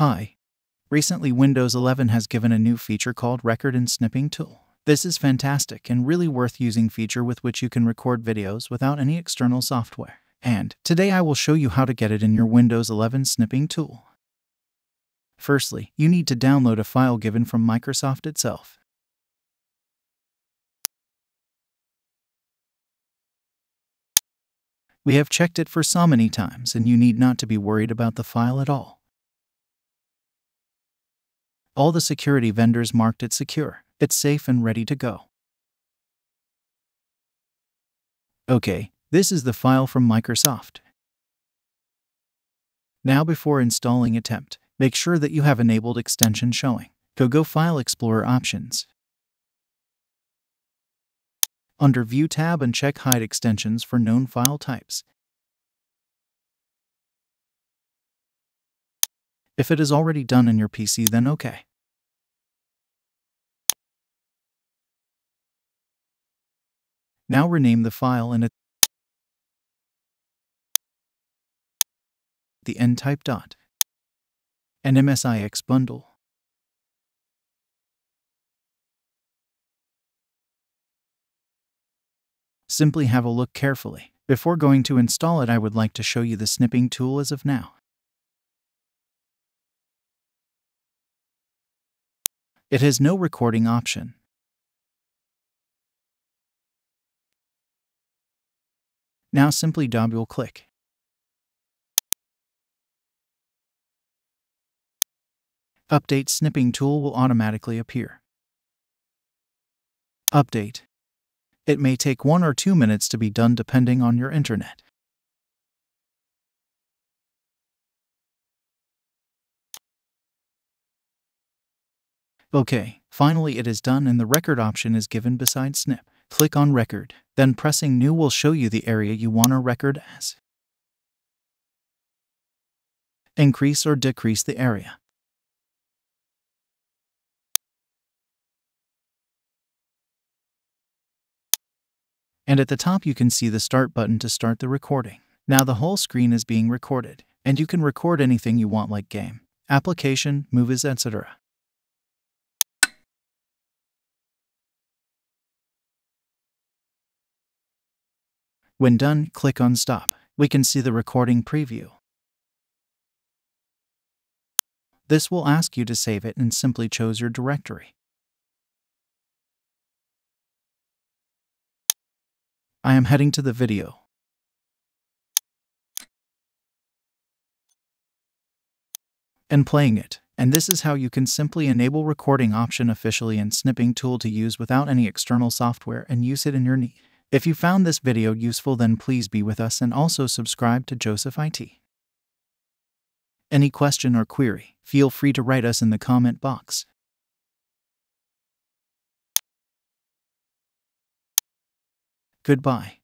Hi. Recently, Windows 11 has given a new feature called Record and Snipping Tool. This is fantastic and really worth using feature with which you can record videos without any external software. And today I will show you how to get it in your Windows 11 snipping tool. Firstly, you need to download a file given from Microsoft itself. We have checked it for so many times and you need not to be worried about the file at all. All the security vendors marked it secure. It's safe and ready to go. Okay, this is the file from Microsoft. Now before installing Attempt, make sure that you have enabled extension showing. Go Go File Explorer Options. Under View tab and check Hide extensions for known file types. If it is already done in your PC, then OK. Now rename the file and the ntype dot and MSIX bundle. Simply have a look carefully. Before going to install it, I would like to show you the snipping tool as of now. It has no recording option. Now simply double click. Update Snipping tool will automatically appear. Update. It may take one or two minutes to be done depending on your internet. OK, finally it is done and the record option is given beside snip. Click on Record, then pressing New will show you the area you want to record as. Increase or decrease the area. And at the top you can see the Start button to start the recording. Now the whole screen is being recorded, and you can record anything you want like game, application, movies, etc. When done, click on Stop. We can see the recording preview. This will ask you to save it and simply choose your directory. I am heading to the video. And playing it. And this is how you can simply enable recording option officially and snipping tool to use without any external software and use it in your need. If you found this video useful then please be with us and also subscribe to Joseph IT. Any question or query, feel free to write us in the comment box. Goodbye.